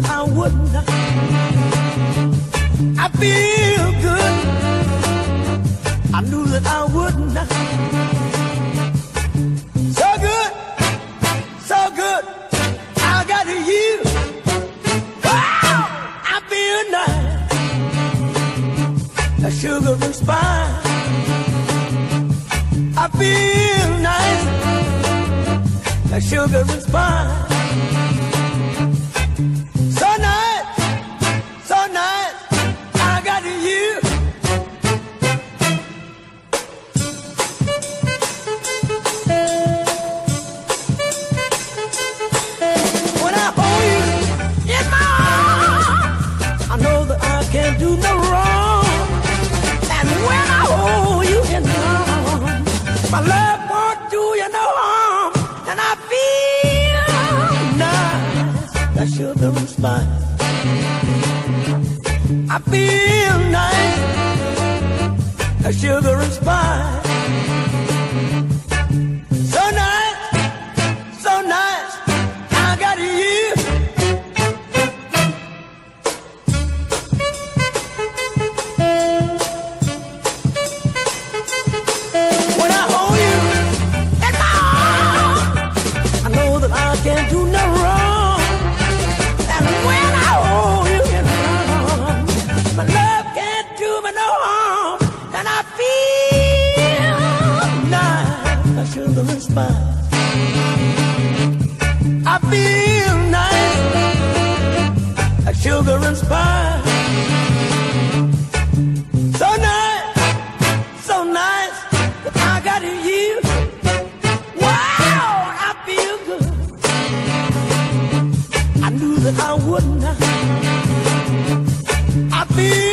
that I wouldn't. I feel good. I knew that I wouldn't. So good, so good. I got you. I feel nice. A sugar and spice. I feel nice. A sugar and spice. Can't do no wrong. And when I hold you in my arms, my love won't do you no harm. And I feel nice, that sugar and spice. I feel nice, that sugar and spice. I feel nice, like sugar and spice. So nice, so nice, I got you. Wow, I feel good. I knew that I wouldn't. I feel